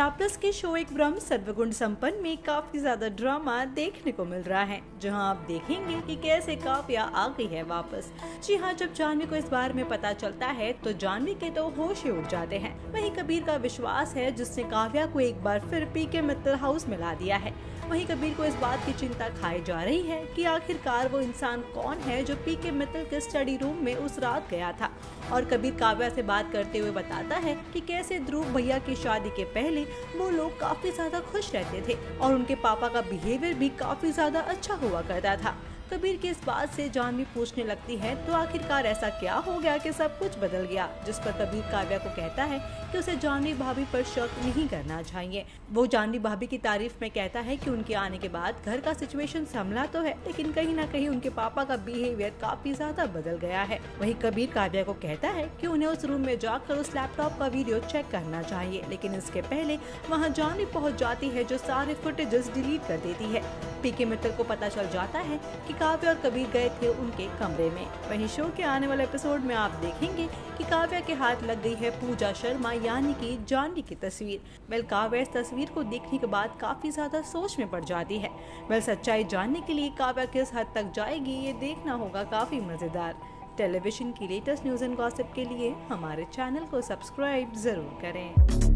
Star plus के show एक ब्रह्म सर्वगुण संपन्न में काफ़ी ज़्यादा ड्रामा देखने को मिल रहा है, जहाँ आप देखेंगे कि कैसे काव्या आ गई है वापस। जी हाँ जब जानवी को इस बारे में पता चलता है तो जानवी के तो होश ही उठ जाते हैं। वही कबीर का विश्वास है, जिसने काव्या को एक बार फिर पी के मित्तल हाउस में ला दिया है। वहीं कबीर को इस बात की चिंता खाई जा रही है कि आखिरकार वो इंसान कौन है जो पी के मित्तल के स्टडी रूम में उस रात गया था। और कबीर काव्या से बात करते हुए बताता है कि कैसे ध्रुव भैया की शादी के पहले वो लोग काफ़ी ज़्यादा खुश रहते थे और उनके पापा का बिहेवियर भी काफ़ी ज़्यादा अच्छा हुआ करता था। कबीर की इस बात से जानवी पूछने लगती है तो आखिरकार ऐसा क्या हो गया कि सब कुछ बदल गया? जिस पर कबीर काव्या को कहता है कि उसे जानवी भाभी पर शक नहीं करना चाहिए। वो जानवी भाभी की तारीफ़ में कहता है कि उनके आने के बाद घर का सिचुएशन संभला तो है, लेकिन कहीं ना कहीं उनके पापा का बिहेवियर काफ़ी ज़्यादा बदल गया है। वही कबीर काव्या को कहता है की उन्हें उस रूम में जाकर उस लैपटॉप का वीडियो चेक करना चाहिए, लेकिन इसके पहले वहाँ जानवी पहुँच जाती है जो सारे फुटेजेस डिलीट कर देती है। पीके मित्तल को पता चल जाता है कि काव्या और कबीर गए थे उनके कमरे में। वहीं शो के आने वाले एपिसोड में आप देखेंगे कि काव्या के हाथ लग गई है पूजा शर्मा, यानी कि जानवी की तस्वीर। वेल, काव्या इस तस्वीर को देखने के बाद काफ़ी ज़्यादा सोच में पड़ जाती है। वेल, सच्चाई जानने के लिए काव्या किस हद तक जाएगी, ये देखना होगा काफ़ी मज़ेदार। टेलीविज़न की लेटेस्ट न्यूज़ एंड गॉसिप के लिए हमारे चैनल को सब्सक्राइब ज़रूर करें।